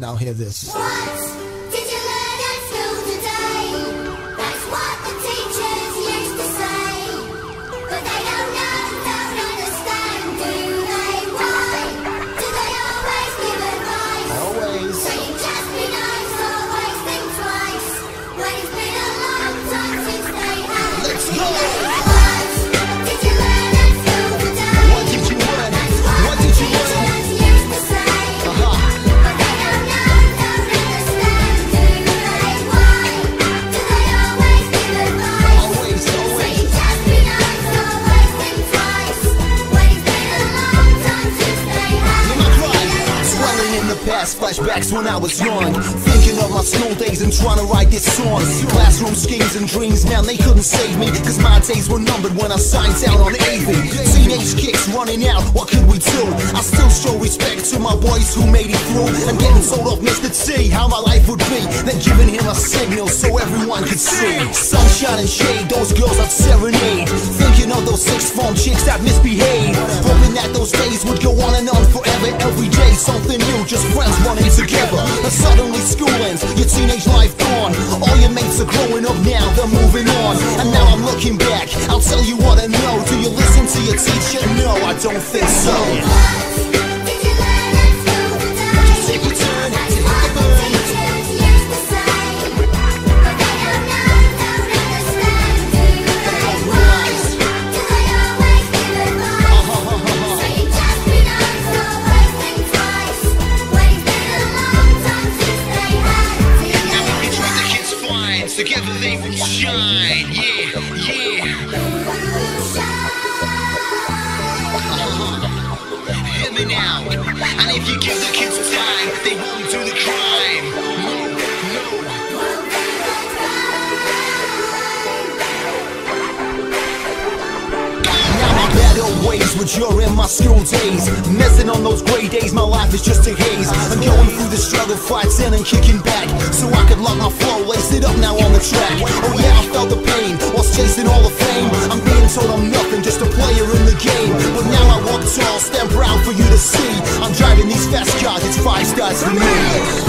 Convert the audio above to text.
Now hear this. What past, flashbacks when I was young. Thinking of my school days and trying to write this song. Classroom schemes and dreams, man, they couldn't save me. Cause my days were numbered when I signed out on AV. Teenage kicks running out, what could we do? I still show respect to my boys who made it through. And getting told off Mr. T how my life would be. Then giving him a signal so everyone could see. Sunshine and shade, those girls I'd serenade. Thinking of those six form chicks that misbehave. Hoping that those days would go on and on forever. Every day something just friends running together. And suddenly school ends, your teenage life gone. All your mates are growing up now, they're moving on. And now I'm looking back, I'll tell you what I know. Do you listen to your teacher? No, I don't think so. Shine. Yeah, yeah. Hear me now. And if you give the kids time, they won't do the crime. Ways with you're in my school days. Messing on those gray days, my life is just a haze. I'm going through the struggle, fights in and kicking back. So I could lock my flow, lace it up now on the track. Oh yeah, I felt the pain, whilst chasing all the fame. I'm being told I'm nothing, just a player in the game. But now I walk tall, stand proud for you to see. I'm driving these fast cars, it's five stars for me